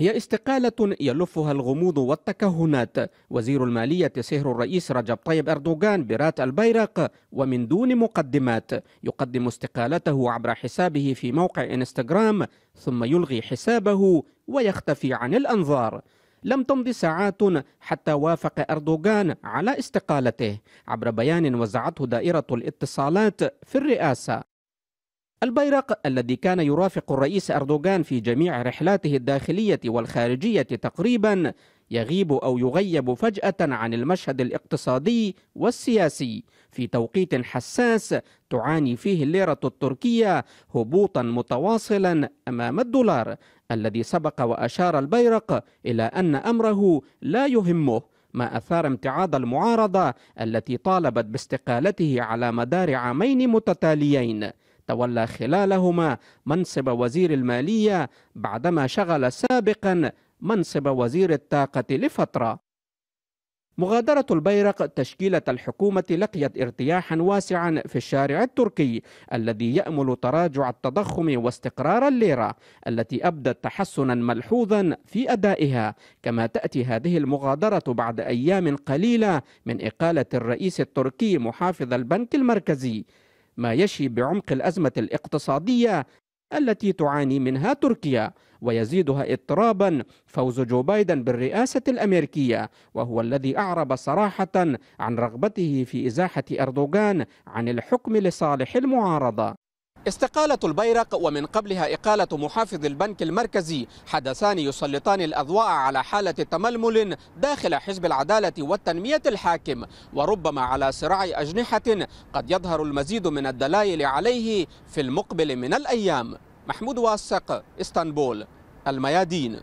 هي استقالة يلفها الغموض والتكهنات. وزير المالية سهر الرئيس رجب طيب أردوغان برات البيرق ومن دون مقدمات. يقدم استقالته عبر حسابه في موقع إنستغرام ثم يلغي حسابه ويختفي عن الأنظار. لم تمض ساعات حتى وافق أردوغان على استقالته. عبر بيان وزعته دائرة الاتصالات في الرئاسة. البيرق الذي كان يرافق الرئيس أردوغان في جميع رحلاته الداخلية والخارجية تقريبا يغيب أو يغيب فجأة عن المشهد الاقتصادي والسياسي. في توقيت حساس تعاني فيه الليرة التركية هبوطا متواصلا أمام الدولار الذي سبق وأشار البيرق إلى أن أمره لا يهمه ما أثار امتعاض المعارضة التي طالبت باستقالته على مدار عامين متتاليين. تولى خلالهما منصب وزير المالية بعدما شغل سابقا منصب وزير الطاقة لفترة. مغادرة البيرق تشكيلة الحكومة لقيت ارتياحا واسعا في الشارع التركي الذي يأمل تراجع التضخم واستقرار الليرة التي أبدت تحسنا ملحوظا في أدائها كما تأتي هذه المغادرة بعد أيام قليلة من إقالة الرئيس التركي محافظ البنك المركزي. ما يشي بعمق الأزمة الاقتصادية التي تعاني منها تركيا ويزيدها اضطرابا فوز جو بايدن بالرئاسة الأمريكية وهو الذي أعرب صراحة عن رغبته في إزاحة أردوغان عن الحكم لصالح المعارضة. استقالة البيرق ومن قبلها إقالة محافظ البنك المركزي حدثان يسلطان الأضواء على حالة تململ داخل حزب العدالة والتنمية الحاكم وربما على صراع أجنحة قد يظهر المزيد من الدلائل عليه في المقبل من الأيام. محمود واسق إسطنبول الميادين.